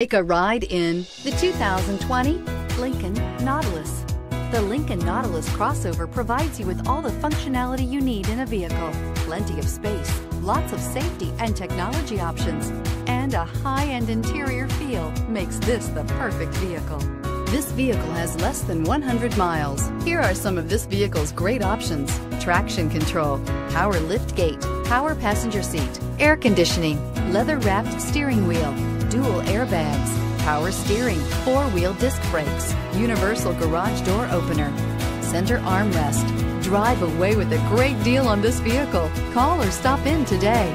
Take a ride in the 2020 Lincoln Nautilus. The Lincoln Nautilus crossover provides you with all the functionality you need in a vehicle. Plenty of space, lots of safety and technology options, and a high-end interior feel makes this the perfect vehicle. This vehicle has less than 100 miles. Here are some of this vehicle's great options. Traction control, power lift gate, power passenger seat, air conditioning, leather-wrapped steering wheel, dual airbags, power steering, four-wheel disc brakes, universal garage door opener, center armrest. Drive away with a great deal on this vehicle. Call or stop in today.